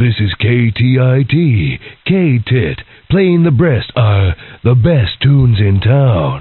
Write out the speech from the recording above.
This is KTIT, K-Tit, playing the best, uh, the best tunes in town.